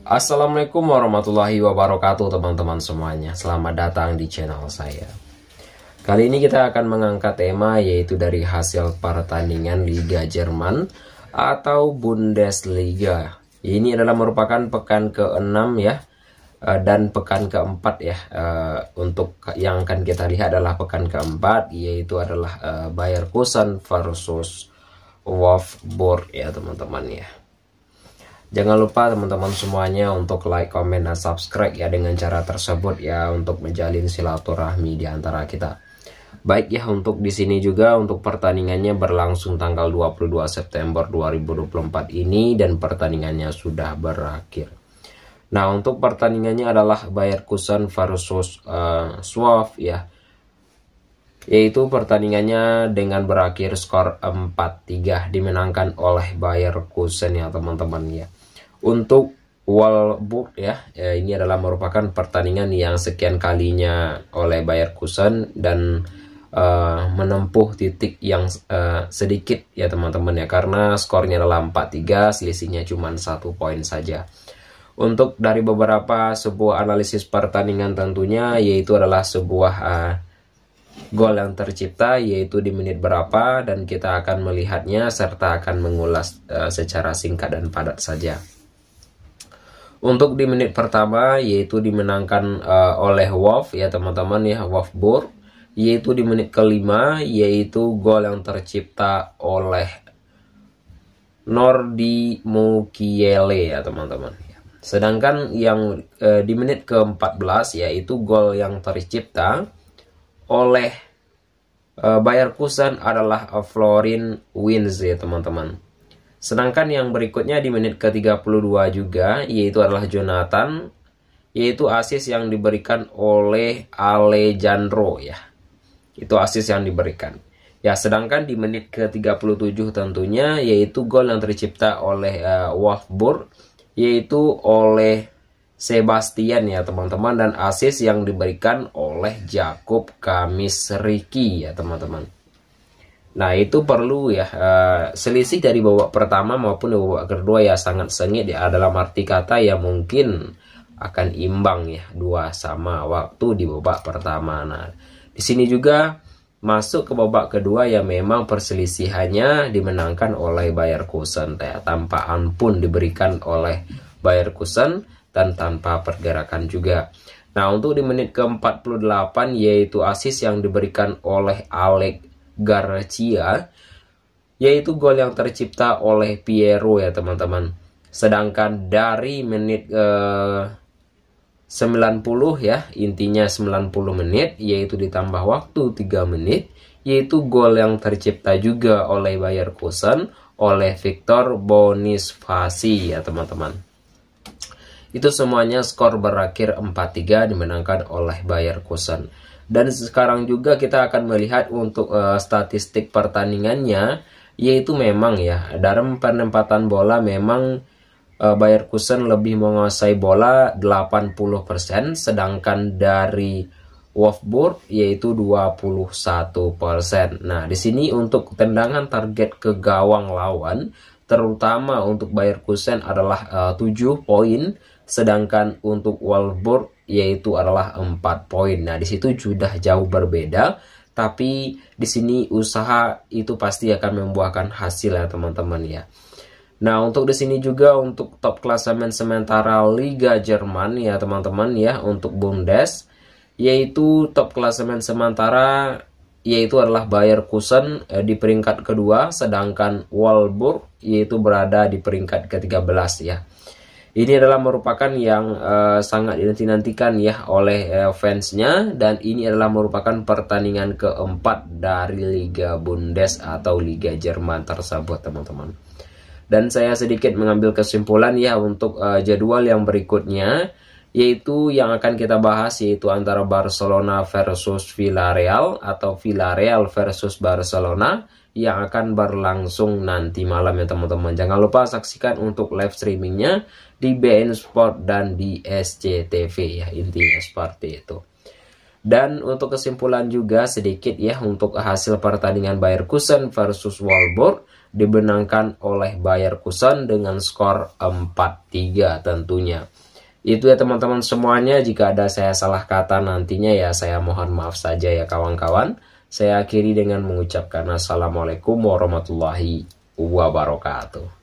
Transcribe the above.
Assalamualaikum warahmatullahi wabarakatuh teman-teman semuanya. Selamat datang di channel saya. Kali ini kita akan mengangkat tema yaitu dari hasil pertandingan Liga Jerman Atau Bundesliga. Ini adalah merupakan pekan ke-6 ya eh, dan pekan keempat ya. Uh, untuk yang akan kita lihat adalah pekan keempat yaitu adalah uh, Bayer Kusen versus Wolfsburg ya teman-teman ya Jangan lupa teman-teman semuanya untuk like, comment, dan subscribe ya dengan cara tersebut ya untuk menjalin silaturahmi di antara kita. Baik ya untuk di sini juga untuk pertandingannya berlangsung tanggal 22 September 2024 ini dan pertandingannya sudah berakhir. Nah untuk pertandingannya adalah Bayer Kusen versus uh, Swav ya yaitu pertandingannya dengan berakhir skor 4-3 dimenangkan oleh Bayer Kusen ya teman-teman ya untuk Walburg ya, ya ini adalah merupakan pertandingan yang sekian kalinya oleh Bayer Kusen dan uh, menempuh titik yang uh, sedikit ya teman-teman ya karena skornya adalah 4-3 selisihnya cuma satu poin saja untuk dari beberapa sebuah analisis pertandingan tentunya yaitu adalah sebuah uh, gol yang tercipta yaitu di menit berapa dan kita akan melihatnya serta akan mengulas uh, secara singkat dan padat saja. Untuk di menit pertama yaitu dimenangkan uh, oleh Wolf ya teman-teman ya Wolfsburg yaitu di menit kelima yaitu gol yang tercipta oleh Nordi Mukiele ya teman-teman. Sedangkan yang uh, di menit ke-14 yaitu gol yang tercipta oleh uh, Bayer Kusen adalah Florin Wins ya teman-teman. Sedangkan yang berikutnya di menit ke-32 juga yaitu adalah Jonathan yaitu asis yang diberikan oleh Alejandro ya. Itu asis yang diberikan. Ya, sedangkan di menit ke-37 tentunya yaitu gol yang tercipta oleh uh, Wolfsburg yaitu oleh Sebastian ya teman-teman dan asis yang diberikan oleh Jakob Kamis Riki ya teman-teman. Nah itu perlu ya uh, selisih dari babak pertama maupun babak kedua ya sangat sengit ya dalam arti kata ya mungkin akan imbang ya dua sama waktu di babak pertama. Nah di sini juga masuk ke babak kedua ya memang perselisihannya dimenangkan oleh Bayer Kusen ya, tanpa ampun diberikan oleh Bayer Kusen dan tanpa pergerakan juga. Nah untuk di menit ke-48 yaitu asis yang diberikan oleh Alex Garcia yaitu gol yang tercipta oleh Piero ya teman-teman. Sedangkan dari menit eh, 90 ya, intinya 90 menit yaitu ditambah waktu 3 menit yaitu gol yang tercipta juga oleh Bayer Kusen oleh Victor Bonisfasi ya teman-teman. Itu semuanya skor berakhir 4-3 dimenangkan oleh Bayer Kusen. Dan sekarang juga kita akan melihat untuk uh, statistik pertandingannya yaitu memang ya dalam penempatan bola memang uh, Bayer Kusen lebih menguasai bola 80% sedangkan dari Wolfsburg yaitu 21%. Nah, di sini untuk tendangan target ke gawang lawan terutama untuk Bayer Kusen adalah uh, 7 poin sedangkan untuk Wolfsburg yaitu adalah 4 poin. Nah, di situ sudah jauh berbeda, tapi di sini usaha itu pasti akan membuahkan hasil ya teman-teman ya. Nah, untuk di sini juga untuk top klasemen sementara Liga Jerman ya teman-teman ya untuk Bundes yaitu top klasemen sementara yaitu adalah Bayer Kusen eh, di peringkat kedua sedangkan Wolfsburg yaitu berada di peringkat ke-13 ya. Ini adalah merupakan yang uh, sangat dinanti-nantikan ya oleh uh, fansnya dan ini adalah merupakan pertandingan keempat dari Liga Bundes atau Liga Jerman tersebut teman-teman. Dan saya sedikit mengambil kesimpulan ya untuk uh, jadwal yang berikutnya yaitu yang akan kita bahas yaitu antara Barcelona versus Villarreal atau Villarreal versus Barcelona yang akan berlangsung nanti malam ya teman-teman. Jangan lupa saksikan untuk live streamingnya di BN Sport dan di SCTV ya intinya seperti itu. Dan untuk kesimpulan juga sedikit ya untuk hasil pertandingan Bayer Kusen versus Wolfsburg dibenangkan oleh Bayer Kusen dengan skor 4-3 tentunya. Itu ya teman-teman semuanya jika ada saya salah kata nantinya ya saya mohon maaf saja ya kawan-kawan. Saya akhiri dengan mengucapkan Assalamualaikum warahmatullahi wabarakatuh.